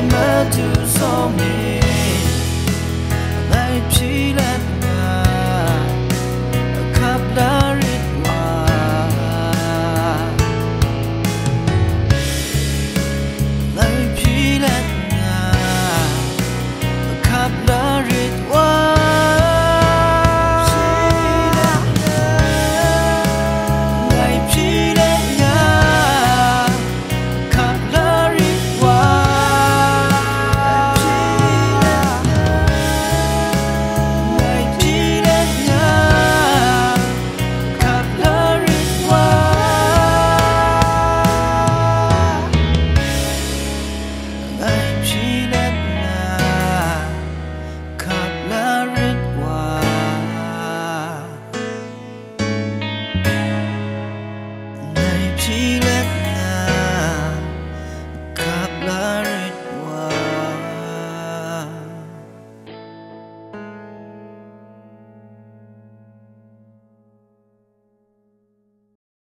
time I do so many